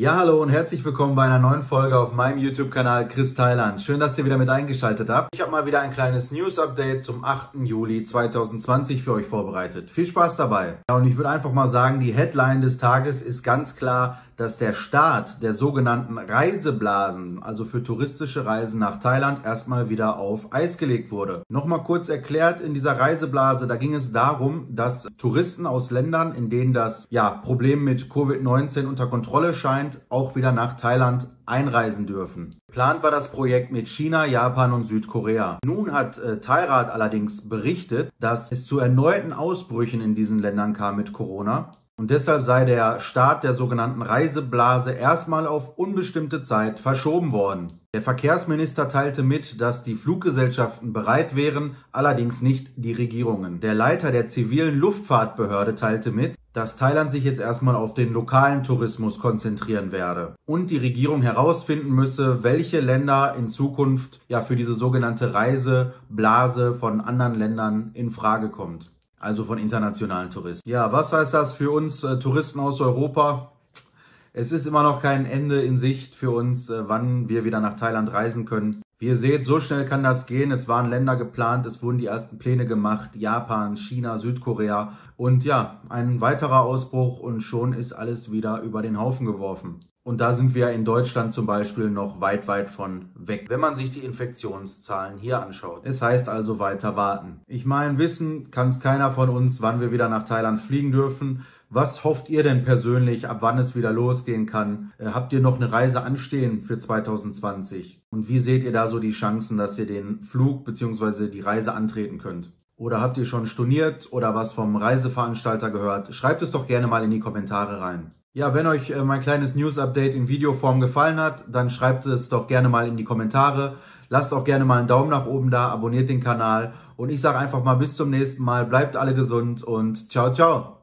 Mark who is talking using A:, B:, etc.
A: Ja, hallo und herzlich willkommen bei einer neuen Folge auf meinem YouTube-Kanal Chris Thailand. Schön, dass ihr wieder mit eingeschaltet habt. Ich habe mal wieder ein kleines News-Update zum 8. Juli 2020 für euch vorbereitet. Viel Spaß dabei. Ja, und ich würde einfach mal sagen, die Headline des Tages ist ganz klar, dass der Start der sogenannten Reiseblasen, also für touristische Reisen nach Thailand, erstmal wieder auf Eis gelegt wurde. Nochmal kurz erklärt, in dieser Reiseblase, da ging es darum, dass Touristen aus Ländern, in denen das ja, Problem mit Covid-19 unter Kontrolle scheint, auch wieder nach Thailand einreisen dürfen. Geplant war das Projekt mit China, Japan und Südkorea. Nun hat äh, Thairat allerdings berichtet, dass es zu erneuten Ausbrüchen in diesen Ländern kam mit Corona und deshalb sei der Start der sogenannten Reiseblase erstmal auf unbestimmte Zeit verschoben worden. Der Verkehrsminister teilte mit, dass die Fluggesellschaften bereit wären, allerdings nicht die Regierungen. Der Leiter der zivilen Luftfahrtbehörde teilte mit, dass Thailand sich jetzt erstmal auf den lokalen Tourismus konzentrieren werde und die Regierung herausfinden müsse, welche Länder in Zukunft ja für diese sogenannte Reiseblase von anderen Ländern in Frage kommt also von internationalen Touristen. Ja, was heißt das für uns äh, Touristen aus Europa? Es ist immer noch kein Ende in Sicht für uns, äh, wann wir wieder nach Thailand reisen können. Wie ihr seht, so schnell kann das gehen. Es waren Länder geplant, es wurden die ersten Pläne gemacht. Japan, China, Südkorea. Und ja, ein weiterer Ausbruch und schon ist alles wieder über den Haufen geworfen. Und da sind wir in Deutschland zum Beispiel noch weit, weit von weg, wenn man sich die Infektionszahlen hier anschaut. Es heißt also weiter warten. Ich meine, wissen kann es keiner von uns, wann wir wieder nach Thailand fliegen dürfen. Was hofft ihr denn persönlich, ab wann es wieder losgehen kann? Äh, habt ihr noch eine Reise anstehen für 2020? Und wie seht ihr da so die Chancen, dass ihr den Flug bzw. die Reise antreten könnt? Oder habt ihr schon storniert oder was vom Reiseveranstalter gehört? Schreibt es doch gerne mal in die Kommentare rein. Ja, wenn euch äh, mein kleines News-Update in Videoform gefallen hat, dann schreibt es doch gerne mal in die Kommentare. Lasst auch gerne mal einen Daumen nach oben da, abonniert den Kanal und ich sage einfach mal bis zum nächsten Mal, bleibt alle gesund und ciao, ciao.